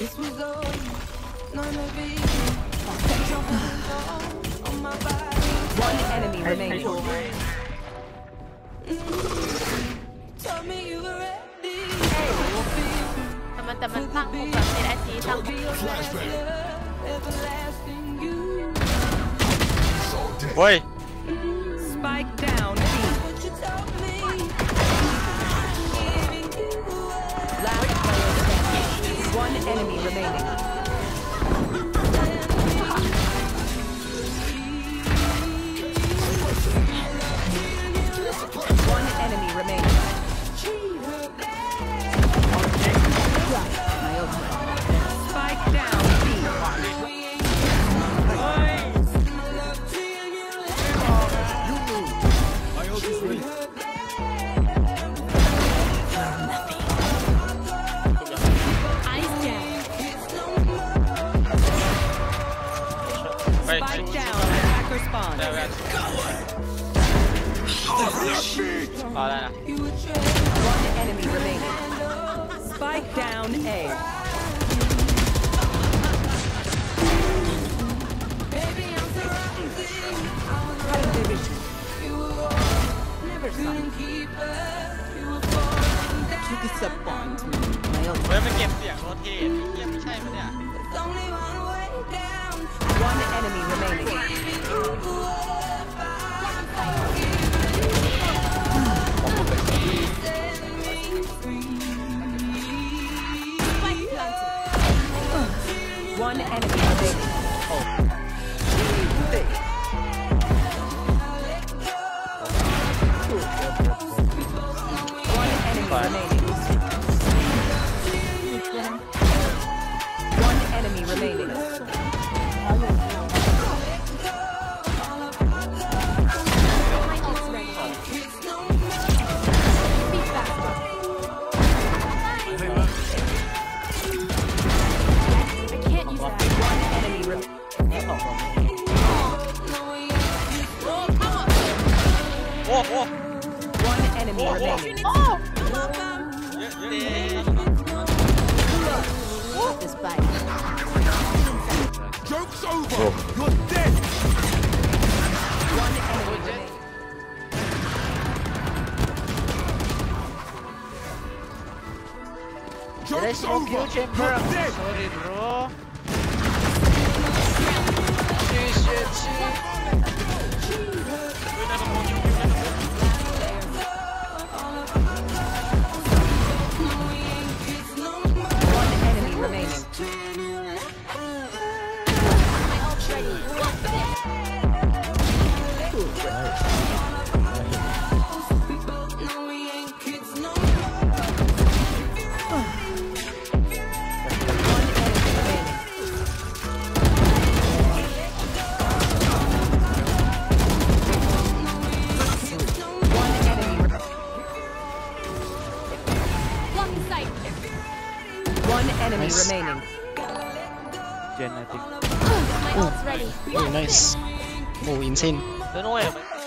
This was all none of it. One enemy remains. Mm-hmm. Tell me you were ready. Teman-teman. Spike down. Enemy remaining. Spike down. Attacker spawn. ได้แล้วรอได้นะ One enemy remaining. Spike down A. Never stop. To disappoint me. My ultimate. เฮ้ยมันเก็บเสียงโรเทตไอ้เหี้ยไม่ใช่มั้ยเนี่ย One enemy remaining. One oh, oh. One enemy oh, oh. remaining. Oh! Yeah, yeah. This. Joke's over! Oh. You're dead! One enemy oh, remaining. Joke's over! You're dead! Sorry, bro. nice. remaining. Jen, I think. Oh, oh nice. Oh, insane. Don't know why.